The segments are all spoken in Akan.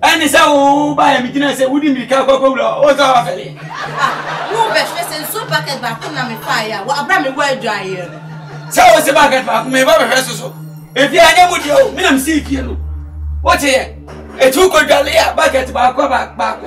Ɛne sɛ wobaeɛ a megyinaa sɛ wode mmirika akɔ akɔwura hɔ, wo nso a woafɛre. Wobɛhwɛ sɛ nsuo bucket baako na mefaeɛ a, wɔ aberɛ a mewɔ adwaeɛ no. Sɛ wose bucket baako, meba bɛhwɛ so so. Efie anyɛ mo deɛ o, me na mesii fie no, woteɛ? Enti wokɔdwale a, bucket baako a, baako.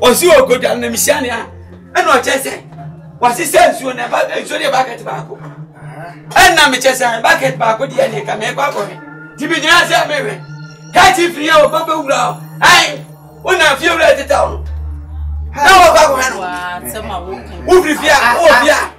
ɔsi wɔ kodwa na mehyia ne a ɛna ɔkyɛ sɛ wasesɛ nsuo na nsuo deɛ bucket baako ɛna mekyɛ sɛ bucket baako deɛ ne ka mɛkɔ akɔhwɛ nti megyina sɛ mehwɛ kakyi firi a wɔkɔ bɛwura hɔ ai wona fie wura teta wo no na wɔkɔ akɔhwɛ no wofiri fie a wowɔ fie a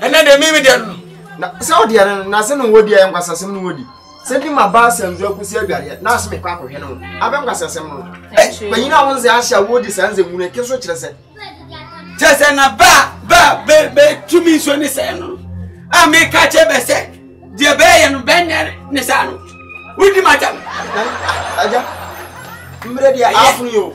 ɛnna deɛ mimi deɛ no na sɛ ɔdeɛ no na sɛ no wɔ di ayɛ nkwasasɛm no wɔ di sɛ bi ma ba asɛndu akosi adwareɛ na asome kɔ akɔhwɛ no ho abɛ nkwasasɛm no panyin a wɔn sɛ ahyɛ a wɔdi saa nsɛm wunu ɛke so kyerɛ sɛ kyerɛ sɛ na ba ba bɛ bɛ tumi nsuo ne sɛ no a meka kyɛ bɛ sɛ deɛ bɛyɛ no bɛnyɛ ne saa no wodi ma kyɛ agya mmerɛ deɛ afono yɛ o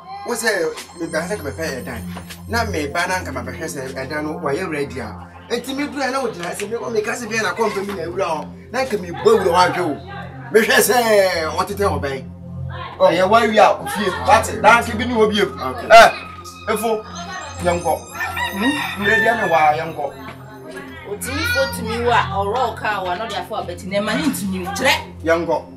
Wo sɛ mebaa sɛ kɛmɛpɛ ɛdan na meba na nka mabɛhwɛ sɛ ɛdan no wɔyɛ rɛdi a nti medura na wogyina ase mekɔ meka sɛ bɛyɛ na kɔmpɛ mi na awura hɔ na nka mebɔ awura wahwɛ o mehwɛ sɛ ɔtetɛ wɔ bɛn ɛyɛ wawi a ofie wate danke bi ne hɔ biem ɛ efo yɛnkɔ mmerɛ deɛ me waa yɛnkɔ otumi fo tumi wa ɔrɔ kaa wa no de afɔ abɛti na ɛma ne ntumi kyerɛ yɛnkɔ